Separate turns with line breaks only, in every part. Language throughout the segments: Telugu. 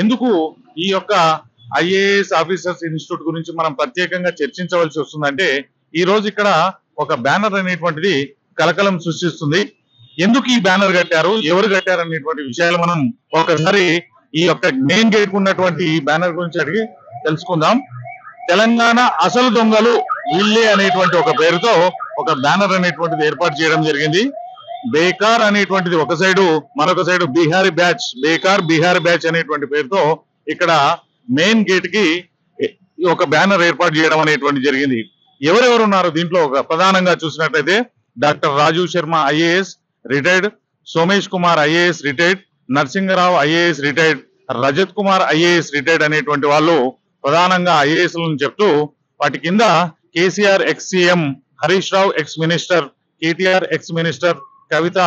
ఎందుకు ఈ యొక్క ఐఏఎస్ ఆఫీసర్స్ ఇన్స్టిట్యూట్ గురించి మనం ప్రత్యేకంగా చర్చించవలసి వస్తుందంటే ఈ రోజు ఇక్కడ ఒక బ్యానర్ అనేటువంటిది కలకలం సృష్టిస్తుంది. ఎందుకు ఈ బ్యానర్ కట్టారు? ఎవరు కట్టారు అనేటువంటి విషయాలు మనం ఒకసారి ఈ యొక్క మెయిన్ గేట్ ఉన్నటువంటి ఈ బ్యానర్ గురించి అడిగి తెలుసుకుందాం. తెలంగాణ అసలు దొంగలు వీళ్ళే అనేటువంటి ఒక పేరుతో ఒక బ్యానర్ అనేటువంటిది ఏర్పాటు చేయడం జరిగింది. బేకార్ అనేటువంటిది ఒక సైడు మరొక సైడు బీహారీ బ్యాచ్. బేకార్ బీహారీ బ్యాచ్ అనేటువంటి పేరుతో ఇక్కడ మెయిన్ గేట్కి ఒక బ్యానర్ ఏర్పాటు చేయడం అనేటువంటి జరిగింది. ఎవరెవరు ఉన్నారు దీంట్లో ఒక ప్రధానంగా చూసినట్లయితే doctor Rajiv Sharma IAS retired Somesh Kumar IAS retired Narasinga Rao IAS retired Rajat Kumar IAS retired అనేటువంటి వాళ్ళు ప్రధానంగా ఐఏఎస్లను చెప్తూ వాటి కింద KCR ex CM Harish Rao ex minister KTR ex minister Kavitha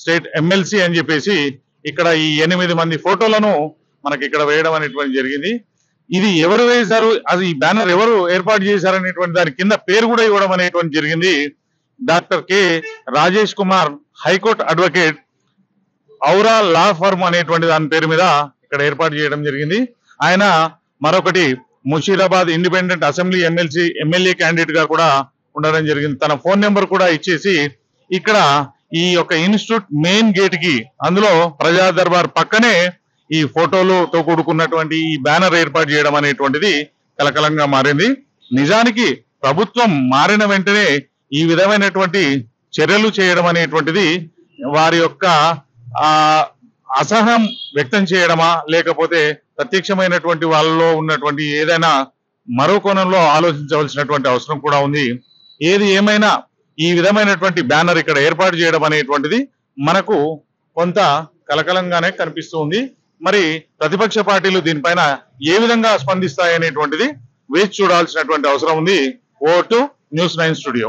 state MLC అని చెప్పేసి ఇక్కడ ఈ ఎనిమిది మంది ఫోటోలను మనకి ఇక్కడ వేయడం అనేటువంటి జరిగింది. ఇది ఎవరు వేశారు? అది ఈ బ్యానర్ ఎవరు ఏర్పాటు చేశారు అనేటువంటి దాని కింద పేరు కూడా ఇవ్వడం అనేటువంటి జరిగింది. Doctor K Rajesh Kumar high court advocate Aura law firm అనేటువంటి దాని పేరు మీద ఇక్కడ ఏర్పాటు చేయడం జరిగింది. ఆయన మరొకటి Musheerabad independent assembly MLC MLA క్యాండిడేట్గా కూడా ఉండడం జరిగింది. తన ఫోన్ నెంబర్ కూడా ఇచ్చేసి ఇక్కడ ఈ యొక్క ఇన్స్టిట్యూట్ మెయిన్ గేట్కి అందులో ప్రజా దర్బార్ పక్కనే ఈ ఫోటోలతో కూడుకున్నటువంటి ఈ బ్యానర్ ఏర్పాటు చేయడం అనేటువంటిది కలకలంగా మారింది. నిజానికి ప్రభుత్వం మారిన వెంటనే ఈ విధమైనటువంటి చర్యలు చేయడం అనేటువంటిది వారి యొక్క ఆ అసహనం వ్యక్తం చేయడమా లేకపోతే ప్రత్యక్షమైనటువంటి వాళ్ళలో ఉన్నటువంటి ఏదైనా మరో కోణంలో ఆలోచించవలసినటువంటి అవసరం కూడా ఉంది. ఏది ఏమైనా ఈ విధమైనటువంటి బ్యానర్ ఇక్కడ ఏర్పాటు చేయడం అనేటువంటిది మనకు కొంత కలకలంగానే కనిపిస్తుంది మరి ప్రతిపక్ష పార్టీలు దీనిపైన ఏ విధంగా స్పందిస్తాయి అనేటువంటిది వేచి చూడాల్సినటువంటి అవసరం ఉంది. ఓ టు న్యూస్ నైన్ స్టూడియో.